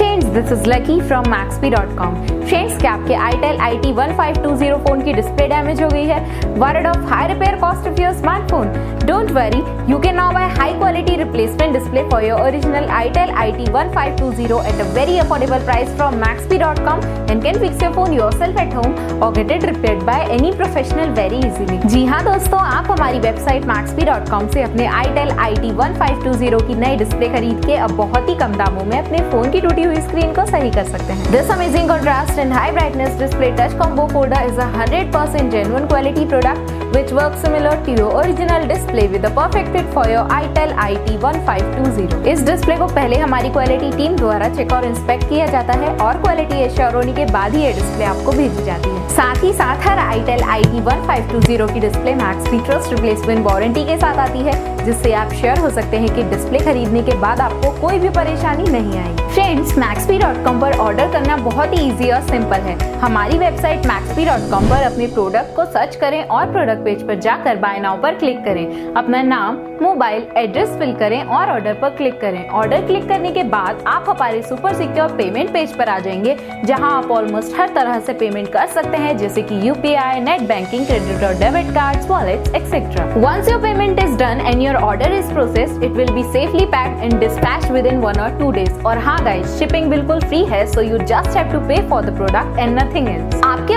This is lucky from maxp.com friends क्या आपके itel IT 1520 phone की डिस्प्ले डैमेज हो गई है? Worried of high repair cost of your smartphone don't worry you can now buy high quality replacement display for your original itel IT 1520 at a very affordable price from maxp.com and can fix your phone yourself at home or get it repaired by any professional very easily. जी हाँ दोस्तों, आप हमारी website maxp.com से अपने itel IT 1520 की नई display खरीद के अब बहुत ही कम दामों में अपने फ़ोन की टूटी हुई स्क्रीन को सही कर सकते हैं। This amazing contrast and high brightness display touch combo folder is a 100% genuine quality product which works similar to your original display with a perfect fit for your itel IT 1520 इस display को पहले हमारी quality team द्वारा check और inspect किया जाता है और क्वालिटी एश्योर होने के बाद ही ये डिस्प्ले आपको भेजी जाती है। साथ ही साथ हर itel IT 1520 की display max features replacement warranty के साथ आती है, जिससे आप श्योर हो सकते हैं कि डिस्प्ले खरीदने के बाद आपको कोई भी परेशानी नहीं आएगी। फ्रेंड्स मैक्सपी डॉट कॉम पर ऑर्डर करना बहुत ही इजी और सिंपल है। हमारी वेबसाइट मैक्सपी डॉट कॉम पर अपने प्रोडक्ट को सर्च करें और प्रोडक्ट पेज पर जाकर बाय नाउ पर क्लिक करें। अपना नाम मोबाइल एड्रेस फिल करें और ऑर्डर पर क्लिक करें। ऑर्डर क्लिक करने के बाद आप हमारे सुपर सिक्योर पेमेंट पेज पर आ जाएँगे, जहाँ आप ऑलमोस्ट हर तरह से पेमेंट कर सकते हैं, जैसे कि यूपीआई नेट बैंकिंग क्रेडिट और debit card wallet etcetera once your payment is done and your order is process it will be safely packed and dispatch within one or two days और हाँ guys shipping बिल्कुल free है so you just have to pay for the product and nothing else आपके